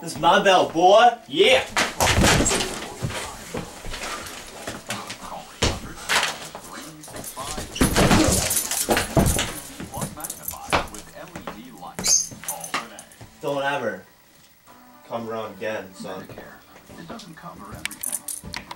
This is my belt, boy. Yeah. Don't ever come around again, son. Medicare. It doesn't cover everything.